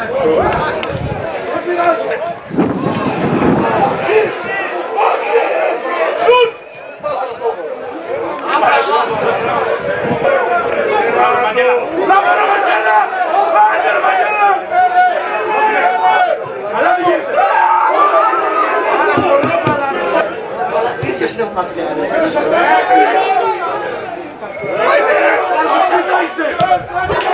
Right there! Right there!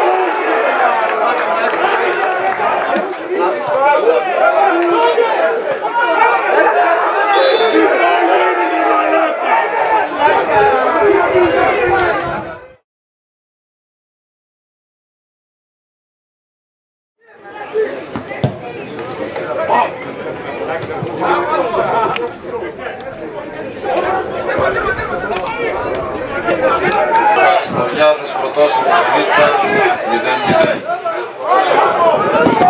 Καστρολιά θα σκοτώσει τον Βίτσας 0-0.